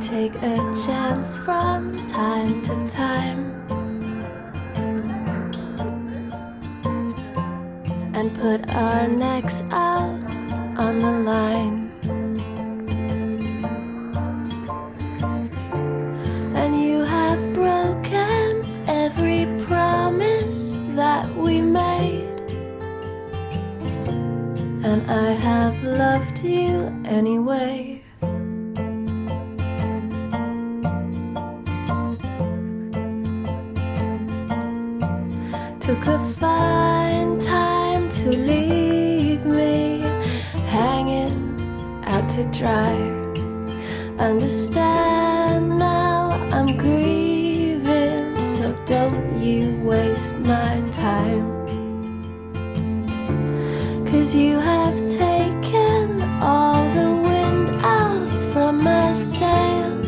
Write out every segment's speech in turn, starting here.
take a chance from time to time and put our necks out on the line. And you have broken every promise that we made. And I have loved you anyway. Took a fine time to leave me hanging out to dry. Understand now I'm grieving, so don't you waste my time. Cause you have taken all the wind out from my sails.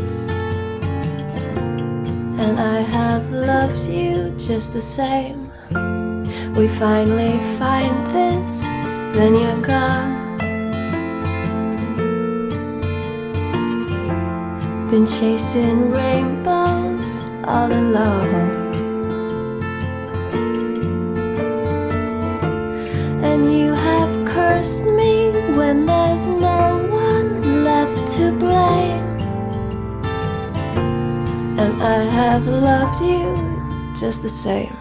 And I have loved you just the same. We finally find this, then you're gone. Been chasing rainbows all alone. And you have cursed me when there's no And I have loved you just the same.